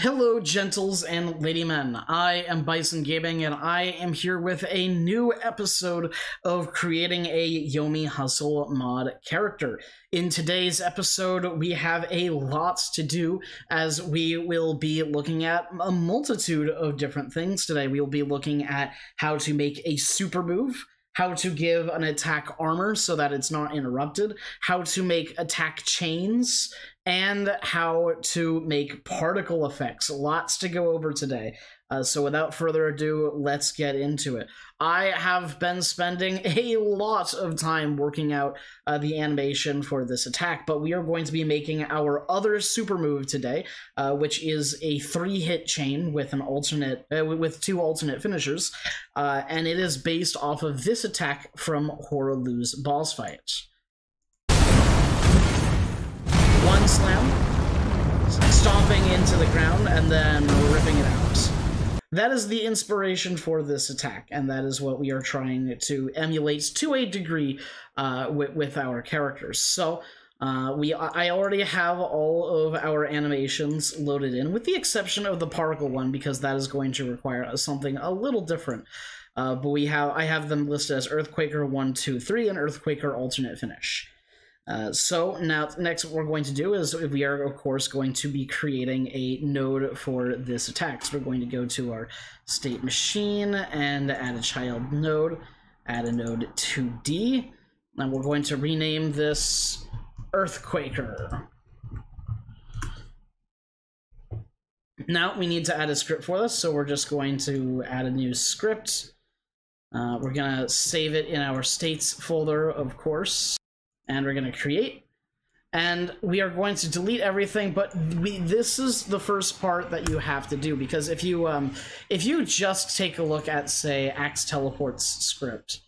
Hello, gentles and ladymen. I am Bison Gaming, and I am here with a new episode of creating a Yomi Hustle mod character. In today's episode, we have a lot to do as we will be looking at a multitude of different things today. We will be looking at how to make a super move, how to give an attack armor so that it's not interrupted, how to make attack chains, and how to make particle effects. Lots to go over today. Uh, so without further ado, let's get into it. I have been spending a lot of time working out uh, the animation for this attack, but we are going to be making our other super move today, uh, which is a three-hit chain with an alternate, uh, with two alternate finishers, uh, and it is based off of this attack from Hoaraloo's boss fight. One slam, stomping into the ground, and then ripping it out. That is the inspiration for this attack, and that is what we are trying to emulate to a degree uh, with, with our characters. So, uh, we I already have all of our animations loaded in, with the exception of the particle one, because that is going to require something a little different. Uh, but we have I have them listed as Earthquaker 1, 2, 3, and Earthquaker alternate finish. Uh, so now next what we're going to do is we are of course going to be creating a node for this attack. So we're going to go to our state machine and add a child node, add a node 2D, and we're going to rename this Earthquaker. Now we need to add a script for this, so we're just going to add a new script. Uh, we're gonna save it in our states folder, of course and we're going to create and we are going to delete everything but we this is the first part that you have to do because if you um if you just take a look at say axe teleports script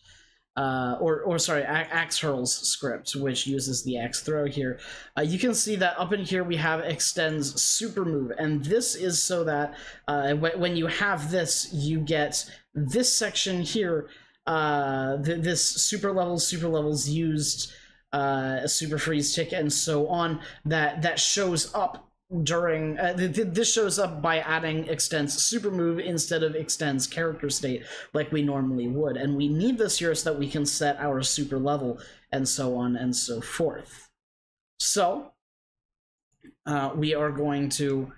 uh, or, or sorry, Axe Hurl's script, which uses the Axe Throw here. Uh, you can see that up in here we have extends super move, and this is so that uh, when you have this, you get this section here, uh, th this super levels, super levels used uh, a super freeze tick, and so on that that shows up during uh, th th this shows up by adding extends super move instead of extends character state like we normally would. And we need this here so that we can set our super level and so on and so forth. So uh, we are going to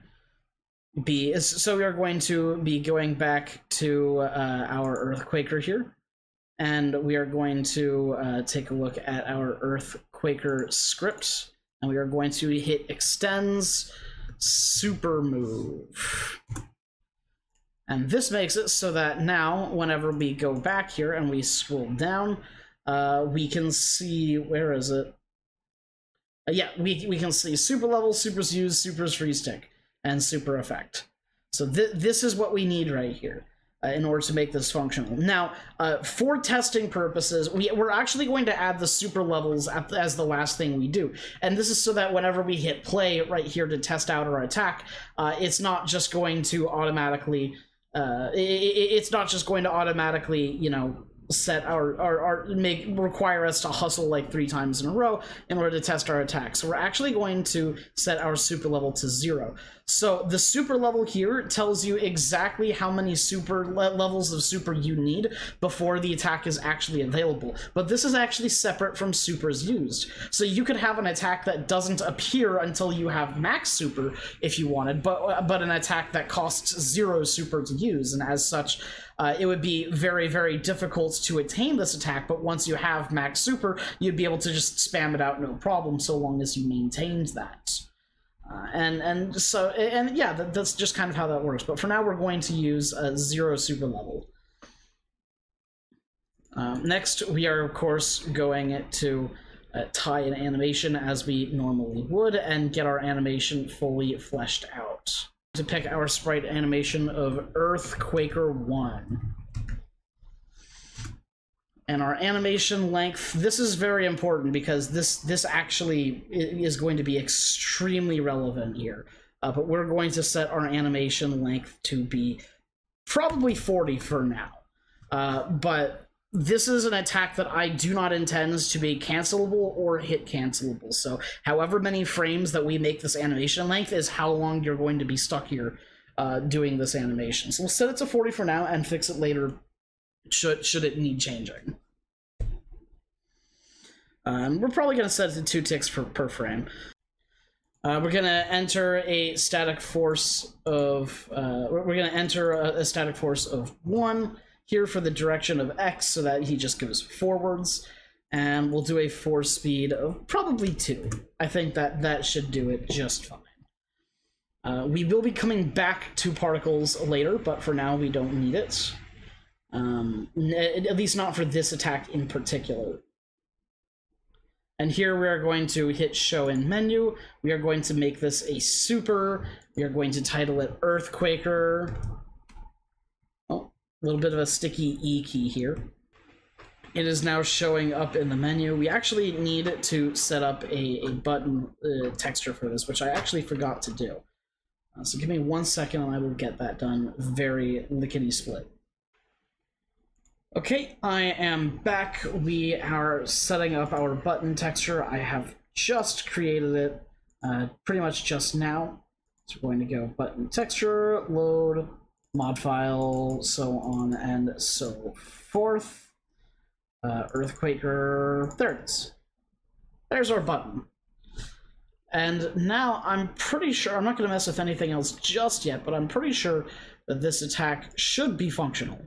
be so we are going to be going back to uh, our earthquaker here and we are going to uh, take a look at our Earthquaker script, and we are going to hit extends super move. And this makes it so that now, whenever we go back here and we scroll down, uh, we can see, where is it? Uh, yeah, we, we can see super level, super's use, super's freeze tick, and super effect. So th this is what we need right here uh, in order to make this functional. Now, uh, for testing purposes, we, we're actually going to add the super levels at, as the last thing we do. And this is so that whenever we hit play right here to test out our attack, uh, it's not just going to automatically, uh, it, it's not just going to automatically, you know, set our, our, our make require us to hustle like three times in a row in order to test our attack. So we're actually going to set our super level to zero. So the super level here tells you exactly how many super le levels of super you need before the attack is actually available. But this is actually separate from supers used. So you could have an attack that doesn't appear until you have max super if you wanted, but but an attack that costs zero super to use, and as such, uh, it would be very, very difficult to attain this attack, but once you have max super, you'd be able to just spam it out no problem so long as you maintained that. Uh, and and so and yeah, that, that's just kind of how that works. But for now, we're going to use a zero super level. Um, next, we are of course going to uh, tie an animation as we normally would and get our animation fully fleshed out. To pick our sprite animation of Earthquaker 1 and our animation length this is very important because this this actually is going to be extremely relevant here. Uh, but we're going to set our animation length to be probably 40 for now. Uh, but this is an attack that I do not intend to be cancelable or hit cancelable. So, however many frames that we make this animation length is how long you're going to be stuck here uh, doing this animation. So we'll set it to 40 for now and fix it later should should it need changing. Um, we're probably going to set it to two ticks per, per frame. Uh, we're going to enter a static force of, uh, we're going to enter a, a, static force of one here for the direction of X so that he just goes forwards. And we'll do a force speed of probably two. I think that that should do it just fine. Uh, we will be coming back to particles later, but for now we don't need it. Um, at least not for this attack in particular. And here we are going to hit show in menu. We are going to make this a super. We are going to title it Earthquaker. A little bit of a sticky E key here. It is now showing up in the menu. We actually need to set up a, a button uh, texture for this, which I actually forgot to do. Uh, so give me one second and I will get that done very lickety split. Okay, I am back. We are setting up our button texture. I have just created it uh, pretty much just now. So we're going to go button texture, load, mod file, so on and so forth. Uh, Earthquaker, there it is. There's our button. And now I'm pretty sure, I'm not going to mess with anything else just yet, but I'm pretty sure that this attack should be functional.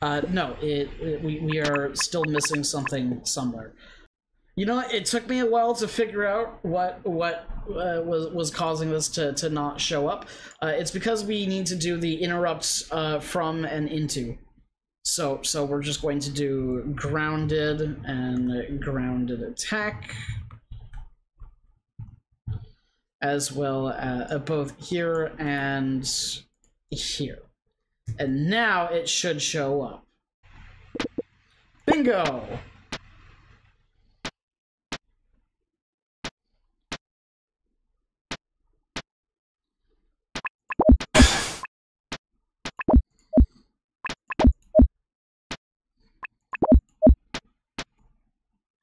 Uh, no, it, it, we, we are still missing something somewhere. You know, it took me a while to figure out what what uh, was was causing this to, to not show up. Uh, it's because we need to do the interrupts uh, from and into. So so we're just going to do grounded and grounded attack, as well as uh, both here and here. And now it should show up. Bingo!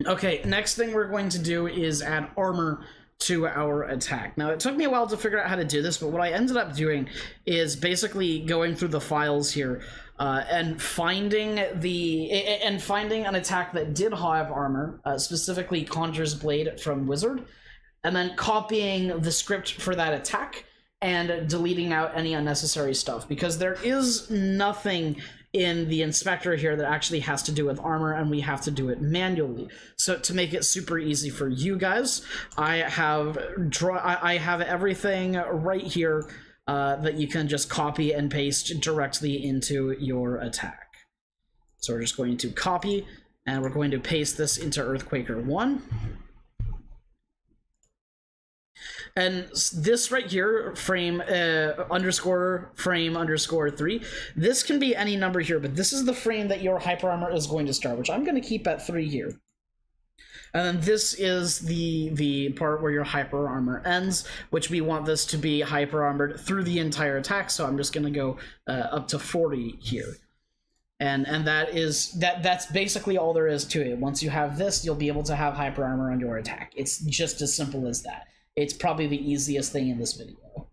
Okay, next thing we're going to do is add armor to our attack. Now, it took me a while to figure out how to do this, but what I ended up doing is basically going through the files here uh, and finding the and finding an attack that did have armor, uh, specifically Conjurer's Blade from Wizard, and then copying the script for that attack and deleting out any unnecessary stuff because there is nothing in the inspector here that actually has to do with armor and we have to do it manually. So to make it super easy for you guys i have draw i have everything right here uh, that you can just copy and paste directly into your attack. So we're just going to copy and we're going to paste this into earthquaker 1 and this right here, frame uh, underscore frame underscore three, this can be any number here, but this is the frame that your hyper armor is going to start, which I'm going to keep at three here. And then this is the the part where your hyper armor ends, which we want this to be hyper armored through the entire attack. So I'm just going to go uh, up to 40 here. And and that is that that's basically all there is to it. Once you have this, you'll be able to have hyper armor on your attack. It's just as simple as that. It's probably the easiest thing in this video.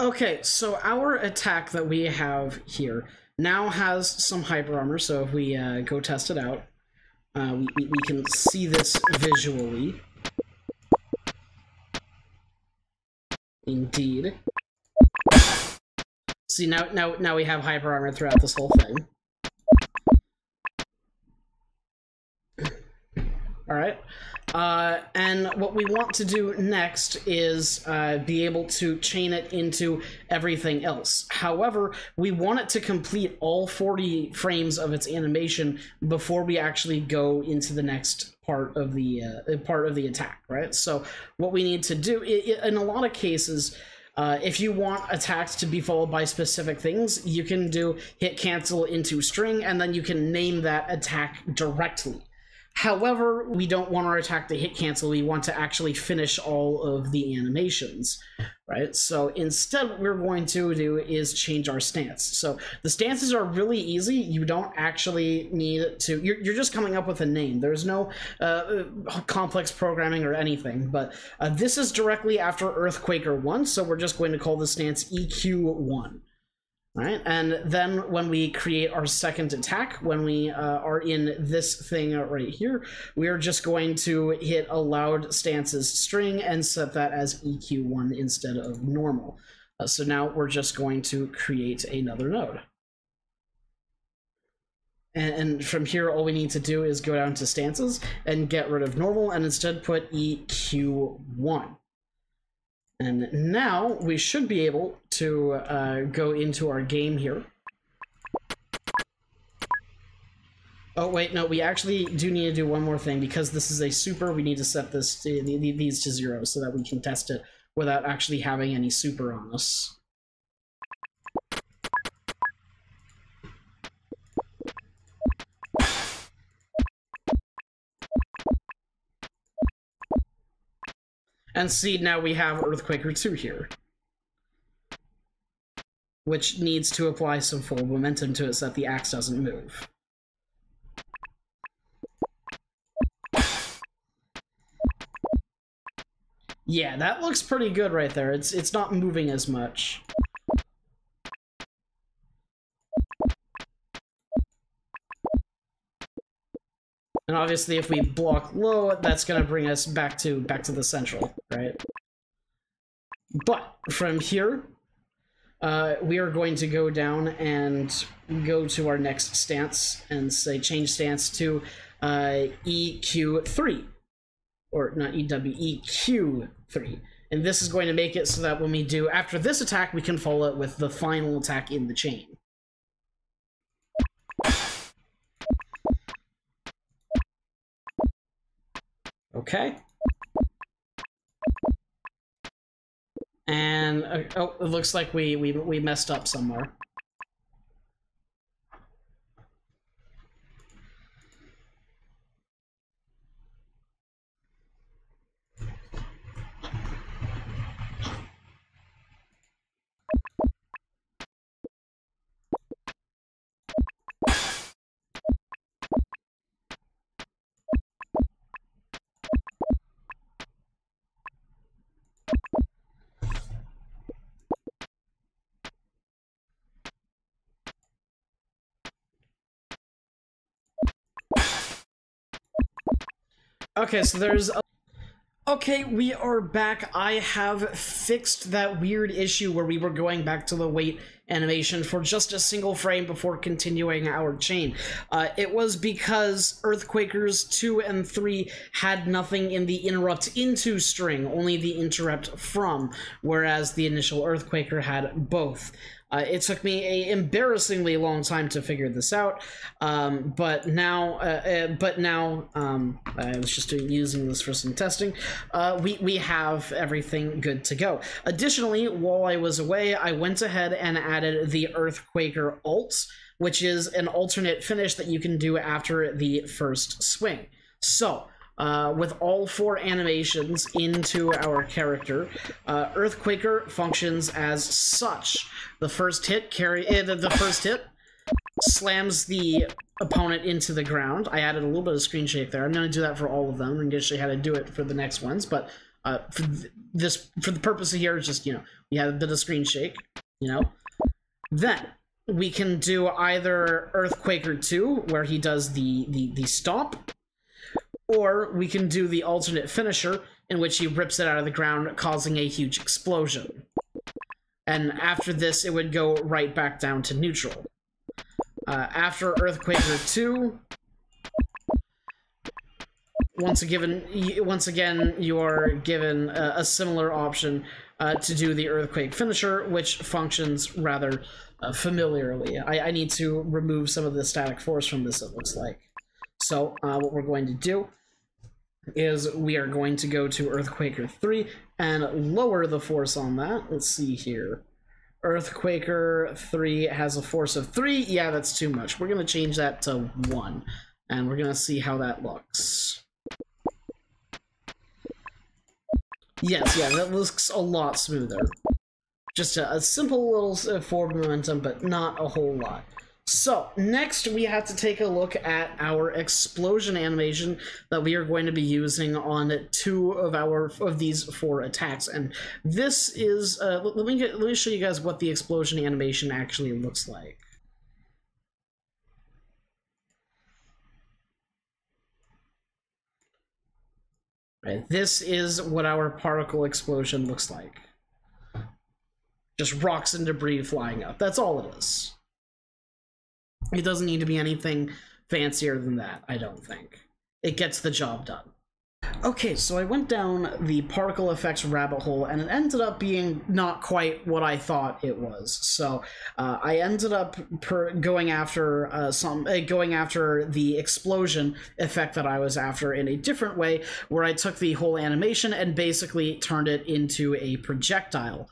Okay, so our attack that we have here now has some hyper armor, so if we uh, go test it out, uh, we, we can see this visually. Indeed. See, now, now, now we have hyper armor throughout this whole thing. Alright. Uh, and what we want to do next is uh, be able to chain it into everything else. However, we want it to complete all 40 frames of its animation before we actually go into the next part of the uh, part of the attack, right? So what we need to do, in a lot of cases, uh, if you want attacks to be followed by specific things, you can do hit cancel into string, and then you can name that attack directly. However, we don't want our attack to hit cancel. We want to actually finish all of the animations, right? So instead, what we're going to do is change our stance. So the stances are really easy. You don't actually need to, you're, you're just coming up with a name. There's no uh, complex programming or anything, but uh, this is directly after Earthquaker 1, so we're just going to call the stance EQ1 right? And then when we create our second attack, when we uh, are in this thing right here, we are just going to hit allowed stances string and set that as EQ1 instead of normal. Uh, so now we're just going to create another node. And, and from here, all we need to do is go down to stances and get rid of normal and instead put EQ1. And now we should be able to uh, go into our game here. Oh, wait, no, we actually do need to do one more thing. Because this is a super, we need to set this to, these to zero so that we can test it without actually having any super on us. And see, now we have Earthquaker 2 here. Which needs to apply some full momentum to it so that the axe doesn't move. Yeah, that looks pretty good right there. It's it's not moving as much. And obviously if we block low, that's gonna bring us back to back to the central, right? But from here, uh, we are going to go down and go to our next stance and say change stance to uh, EQ3 or not EW EQ3 and this is going to make it so that when we do after this attack we can follow it with the final attack in the chain Okay. And, uh, oh, it looks like we, we, we messed up somewhere. Okay, so there's a Okay, we are back. I have fixed that weird issue where we were going back to the wait animation for just a single frame before continuing our chain. Uh, it was because Earthquakers 2 and 3 had nothing in the interrupt into string, only the interrupt from, whereas the initial Earthquaker had both. Uh, it took me a embarrassingly long time to figure this out, um, but now, uh, uh, but now, um, I was just doing, using this for some testing. Uh, we we have everything good to go. Additionally, while I was away, I went ahead and added the Earthquaker alt, which is an alternate finish that you can do after the first swing. So uh, with all four animations into our character. Uh, Earthquaker functions as such. The first hit carry uh, the, first hit slams the opponent into the ground. I added a little bit of screen shake there. I'm going to do that for all of them. I'm show you how to do it for the next ones, but uh, for th this for the purpose of here, it's just you know we have a bit of screen shake. You know, then we can do either Earthquaker 2, where he does the the the stomp, or we can do the alternate finisher, in which he rips it out of the ground, causing a huge explosion. And after this, it would go right back down to neutral. Uh, after Earthquaker 2, once again, once again, you are given a, a similar option uh, to do the Earthquake finisher, which functions rather uh, familiarly. I, I, need to remove some of the static force from this, it looks like. So uh, what we're going to do is we are going to go to Earthquaker 3 and lower the force on that. Let's see here. Earthquaker 3 has a force of 3. Yeah, that's too much. We're going to change that to 1. And we're going to see how that looks. Yes, yeah, that looks a lot smoother. Just a, a simple little uh, forward momentum, but not a whole lot. So, next we have to take a look at our explosion animation that we are going to be using on two of our of these four attacks. And this is, uh, let, me get, let me show you guys what the explosion animation actually looks like. This is what our particle explosion looks like. Just rocks and debris flying up. That's all it is. It doesn't need to be anything fancier than that, I don't think. It gets the job done. Okay, so I went down the particle effects rabbit hole, and it ended up being not quite what I thought it was. So uh, I ended up going after uh, some, uh, going after the explosion effect that I was after in a different way, where I took the whole animation and basically turned it into a projectile.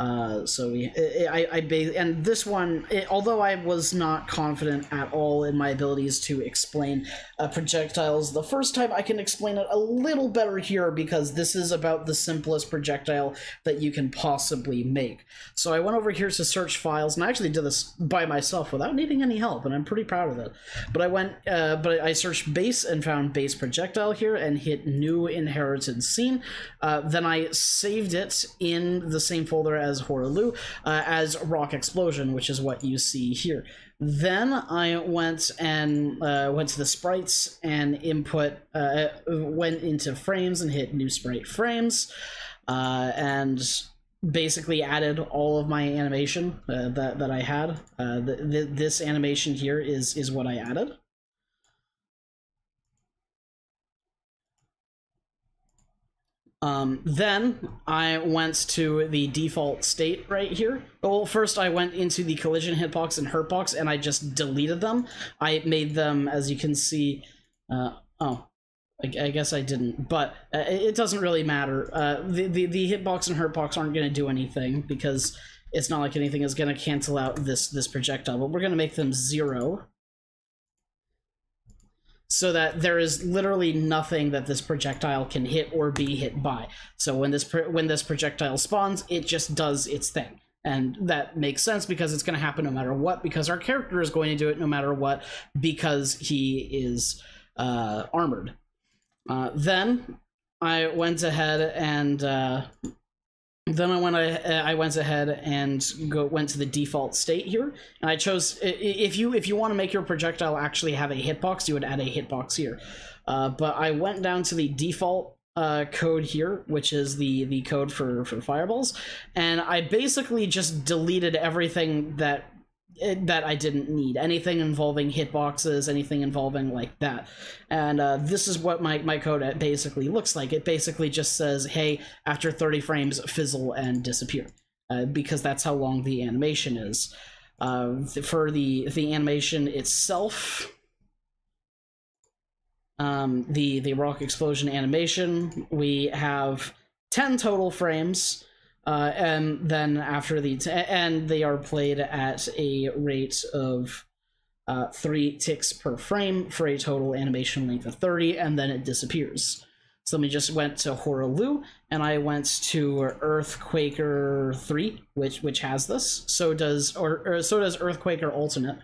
Uh, so we, I, I, I and this one, it, although I was not confident at all in my abilities to explain uh, projectiles the first time, I can explain it a little better here because this is about the simplest projectile that you can possibly make. So I went over here to search files, and I actually did this by myself without needing any help, and I'm pretty proud of it. But I went, uh, but I searched base and found base projectile here, and hit new inherited scene. Uh, then I saved it in the same folder as as Hoaraloo uh, as Rock Explosion, which is what you see here. Then I went and uh, went to the sprites and input, uh, went into frames and hit new sprite frames, uh, and basically added all of my animation uh, that that I had. Uh, this animation here is is what I added. Um, then I went to the default state right here. Well, first I went into the collision hitbox and hurtbox and I just deleted them. I made them, as you can see, uh, oh, I, I, guess I didn't, but uh, it doesn't really matter. Uh, the, the, the hitbox and hurtbox aren't going to do anything because it's not like anything is going to cancel out this, this projectile, but we're going to make them zero so that there is literally nothing that this projectile can hit or be hit by. So when this when this projectile spawns, it just does its thing. And that makes sense because it's going to happen no matter what, because our character is going to do it no matter what, because he is uh, armored. Uh, then I went ahead and uh, then I went I went ahead and go went to the default state here, and I chose if you if you want to make your projectile actually have a hitbox, you would add a hitbox here. Uh, but I went down to the default uh, code here, which is the the code for for fireballs, and I basically just deleted everything that that I didn't need. Anything involving hitboxes, anything involving like that. And uh, this is what my, my code basically looks like. It basically just says, hey, after 30 frames, fizzle and disappear. Uh, because that's how long the animation is. Uh, for the, the animation itself, um, the, the rock explosion animation, we have 10 total frames. Uh, and then after the t- and they are played at a rate of uh, three ticks per frame for a total animation length of 30, and then it disappears. So we just went to Hoaraloo, and I went to Earthquaker 3, which which has this. So does or, or so does Earthquaker Ultimate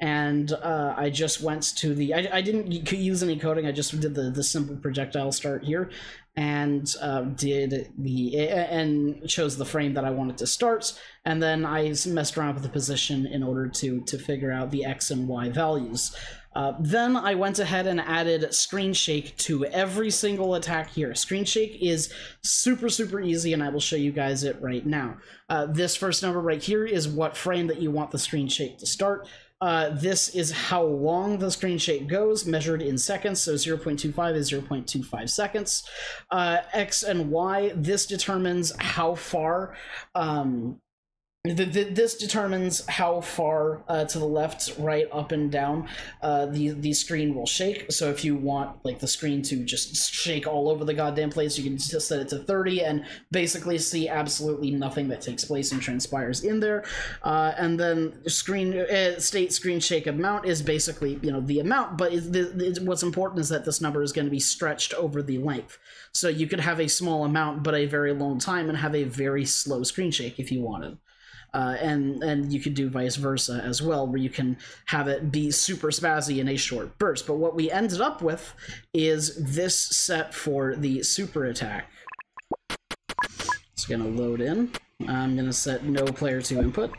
and uh, I just went to the. I, I didn't use any coding. I just did the the simple projectile start here, and uh, did the and chose the frame that I wanted to start, and then I messed around with the position in order to to figure out the x and y values. Uh, then I went ahead and added screen shake to every single attack here. Screen shake is super, super easy, and I will show you guys it right now. Uh, this first number right here is what frame that you want the screen shake to start. Uh, this is how long the screen shake goes, measured in seconds. So 0.25 is 0.25 seconds. Uh, X and Y, this determines how far um, the, the, this determines how far uh, to the left, right, up, and down uh, the the screen will shake. So if you want like the screen to just shake all over the goddamn place, you can just set it to 30 and basically see absolutely nothing that takes place and transpires in there. Uh, and then screen uh, state screen shake amount is basically you know the amount, but it, it, what's important is that this number is going to be stretched over the length. So you could have a small amount but a very long time and have a very slow screen shake if you wanted. Uh, and and you could do vice versa as well, where you can have it be super spazzy in a short burst. But what we ended up with is this set for the super attack. It's gonna load in. I'm gonna set no player to input.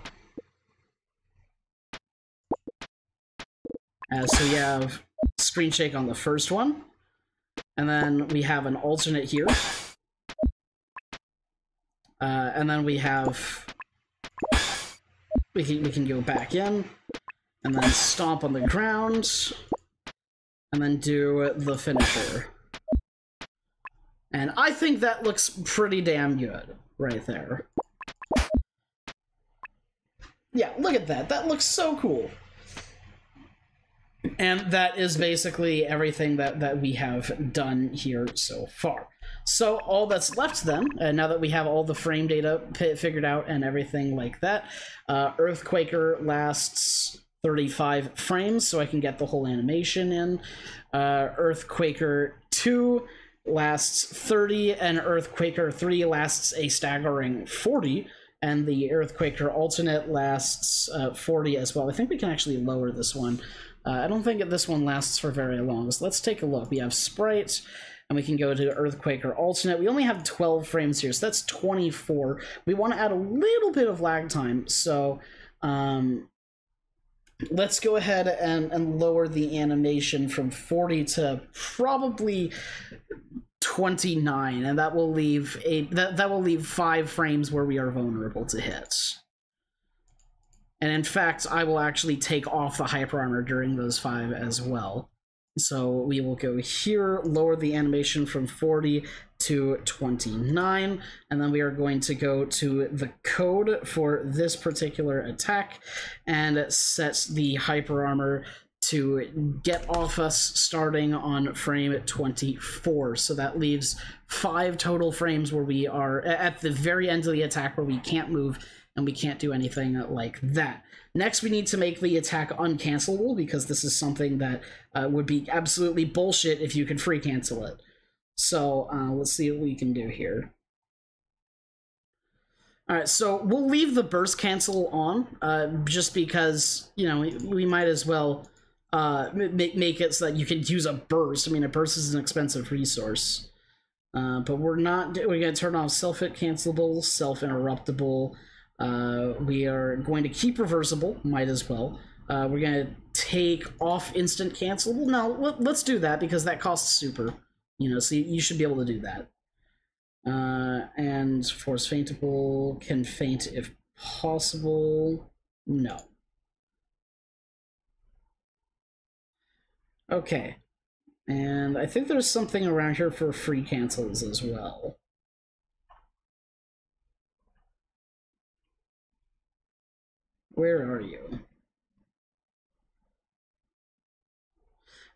Uh, so we have screen shake on the first one, and then we have an alternate here. Uh, and then we have we can, we can go back in, and then stomp on the ground, and then do the finisher. And I think that looks pretty damn good right there. Yeah, look at that. That looks so cool. And that is basically everything that, that we have done here so far. So all that's left then, uh, now that we have all the frame data figured out and everything like that, uh, Earthquaker lasts 35 frames, so I can get the whole animation in. Uh, Earthquaker 2 lasts 30, and Earthquaker 3 lasts a staggering 40, and the Earthquaker alternate lasts uh, 40 as well. I think we can actually lower this one. Uh, I don't think this one lasts for very long, so let's take a look. We have Sprite, and we can go to Earthquaker Alternate. We only have 12 frames here, so that's 24. We want to add a little bit of lag time, so um, let's go ahead and, and lower the animation from 40 to probably 29 and that will leave a that, that will leave five frames where we are vulnerable to hits and in fact i will actually take off the hyper armor during those five as well so we will go here, lower the animation from 40 to 29, and then we are going to go to the code for this particular attack and set the hyper armor to get off us starting on frame 24. So that leaves five total frames where we are at the very end of the attack where we can't move and we can't do anything like that. Next, we need to make the attack uncancelable because this is something that uh, would be absolutely bullshit if you could free cancel it. So uh, let's see what we can do here. All right, so we'll leave the burst cancel on uh, just because, you know, we might as well uh, make, make it so that you can use a burst. I mean, a burst is an expensive resource. Uh, but we're not, we're going to turn off self-hit cancelable, self-interruptible, uh, we are going to keep reversible, might as well. Uh, we're going to take off instant cancelable. No, let, us do that because that costs super. You know, so you, you should be able to do that. Uh, and force feintable can feint if possible. No. Okay. And I think there's something around here for free cancels as well. Where are you?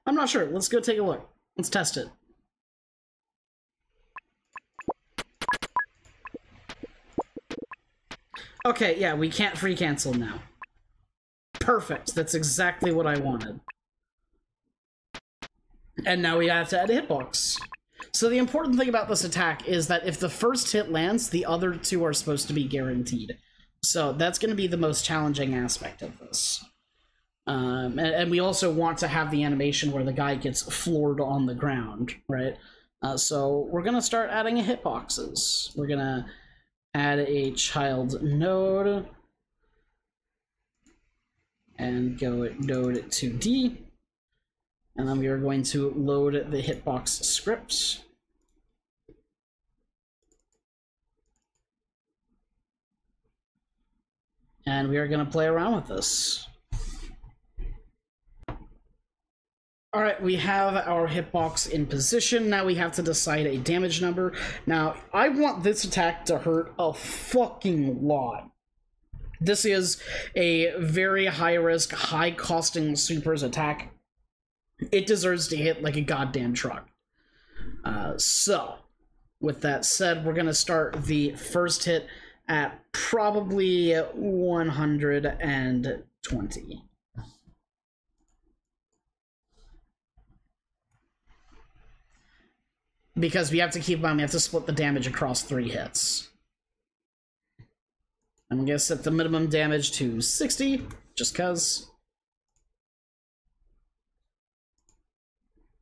I'm not sure. Let's go take a look. Let's test it. Okay, yeah, we can't free cancel now. Perfect. That's exactly what I wanted. And now we have to add a hitbox. So the important thing about this attack is that if the first hit lands, the other two are supposed to be guaranteed. So that's going to be the most challenging aspect of this. Um, and, and, we also want to have the animation where the guy gets floored on the ground, right? Uh, so we're going to start adding hitboxes. We're going to add a child node and go node 2D. And then we are going to load the hitbox scripts. And we are going to play around with this. All right, we have our hitbox in position. Now we have to decide a damage number. Now, I want this attack to hurt a fucking lot. This is a very high risk, high costing supers attack. It deserves to hit like a goddamn truck. Uh, so, with that said, we're going to start the first hit at probably 120. Because we have to keep in mind, we have to split the damage across three hits. I'm gonna set the minimum damage to 60, just cause.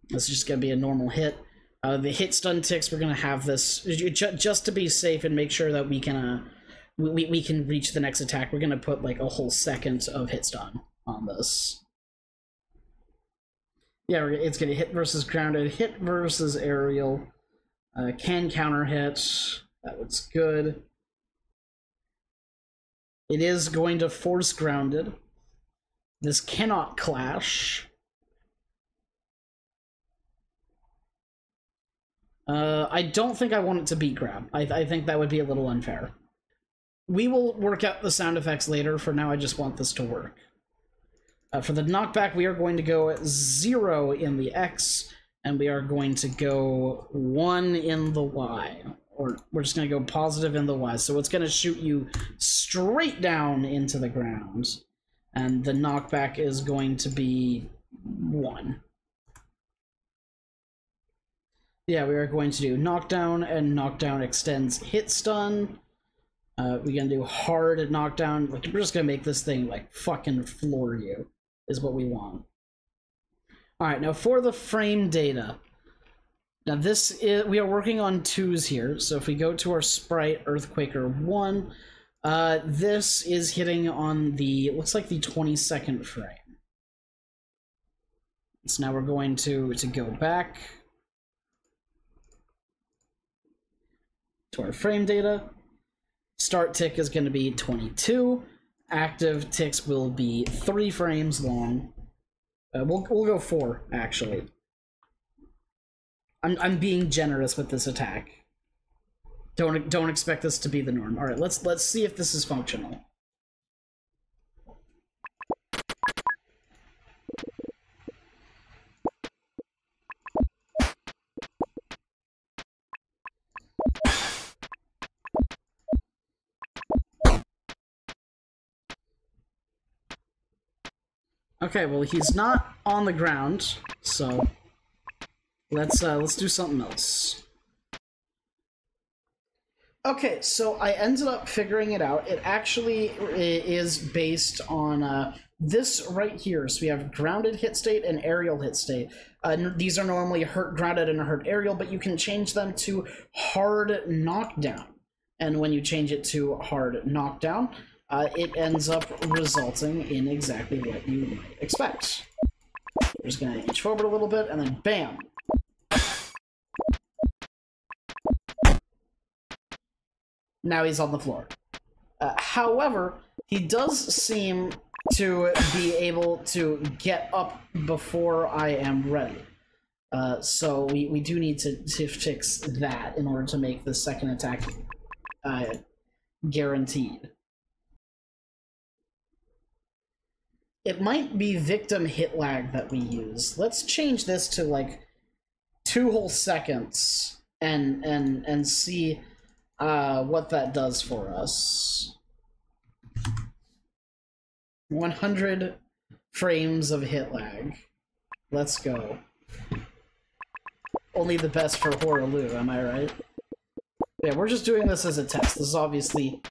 This is just gonna be a normal hit. Uh, the hit stun ticks, we're gonna have this just to be safe and make sure that we can uh, we, we can reach the next attack. We're gonna put like a whole second of hit stun on this. Yeah, it's gonna hit versus grounded, hit versus aerial, uh, can counter hit. That looks good. It is going to force grounded. This cannot clash. Uh, I don't think I want it to beat grab. I, I think that would be a little unfair. We will work out the sound effects later. For now, I just want this to work. Uh, for the knockback, we are going to go zero in the X, and we are going to go one in the Y. Or we're just going to go positive in the Y. So it's going to shoot you straight down into the ground. And the knockback is going to be one. Yeah, we are going to do knockdown, and knockdown extends hit stun. Uh, we're gonna do hard knockdown. Like we're just gonna make this thing like fucking floor you, is what we want. All right, now for the frame data. Now this is we are working on twos here. So if we go to our sprite Earthquaker one, uh, this is hitting on the looks like the 22nd frame. So now we're going to to go back to our frame data. Start tick is going to be 22. Active ticks will be three frames long. Uh, we'll we'll go four actually. I'm I'm being generous with this attack. Don't don't expect this to be the norm. All right, let's let's see if this is functional. Okay, well he's not on the ground, so let's uh, let's do something else. Okay, so I ended up figuring it out. It actually is based on uh, this right here. So we have grounded hit state and aerial hit state. Uh, these are normally hurt grounded and hurt aerial, but you can change them to hard knockdown. And when you change it to hard knockdown, uh, it ends up resulting in exactly what you might expect. We're just gonna inch forward a little bit, and then BAM! Now he's on the floor. Uh, however, he does seem to be able to get up before I am ready. Uh, so we, we do need to, to fix that in order to make the second attack uh, guaranteed. It might be victim hit lag that we use. Let's change this to like two whole seconds and and and see uh, what that does for us. 100 frames of hit lag. Let's go. Only the best for Horaloo, am I right? Yeah, we're just doing this as a test. This is obviously...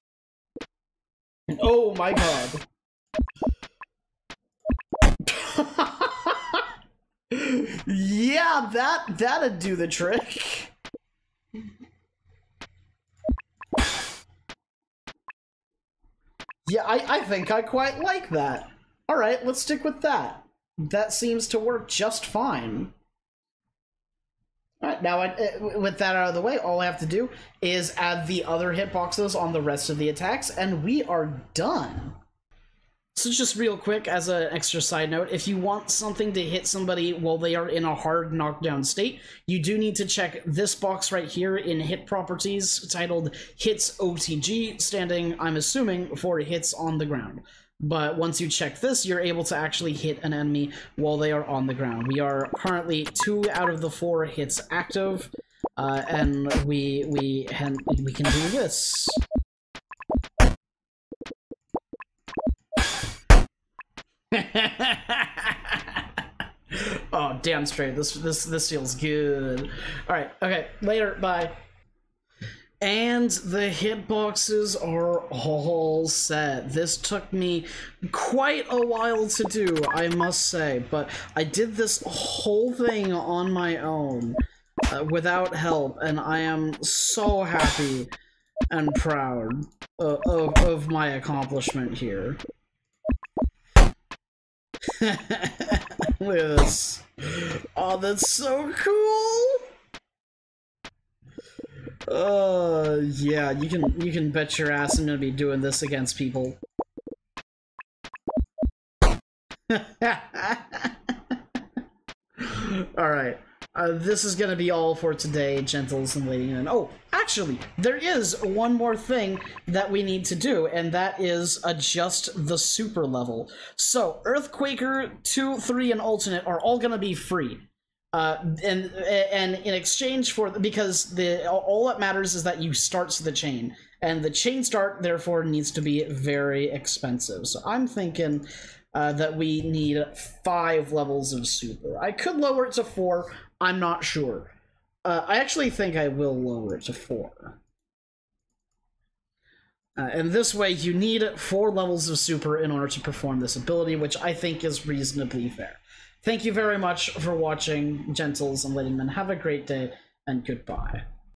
Oh my god. Yeah, that that'd do the trick. Yeah, I, I think I quite like that. Alright, let's stick with that. That seems to work just fine. Alright, now I, uh, with that out of the way, all I have to do is add the other hitboxes on the rest of the attacks, and we are done. So just real quick, as an extra side note, if you want something to hit somebody while they are in a hard knockdown state, you do need to check this box right here in hit properties titled hits OTG, standing, I'm assuming, for hits on the ground. But once you check this, you're able to actually hit an enemy while they are on the ground. We are currently two out of the four hits active, uh, and we we we can do this. oh, damn straight. This this this feels good. All right. Okay. Later. Bye. And the hitboxes are all set. This took me quite a while to do, I must say, but I did this whole thing on my own uh, without help, and I am so happy and proud uh, of, of my accomplishment here. Look at this. Oh, that's so cool. Uh, yeah, you can you can bet your ass I'm gonna be doing this against people. All right. Uh, this is going to be all for today, gentles and ladies. And oh, actually, there is one more thing that we need to do, and that is adjust the super level. So, Earthquaker 2, 3, and Alternate are all going to be free. Uh, and and in exchange for because the all that matters is that you start the chain, and the chain start therefore needs to be very expensive. So I'm thinking uh, that we need five levels of super. I could lower it to four. I'm not sure. Uh, I actually think I will lower it to four. Uh, and this way, you need four levels of super in order to perform this ability, which I think is reasonably fair. Thank you very much for watching, gentles and ladies. Have a great day, and goodbye.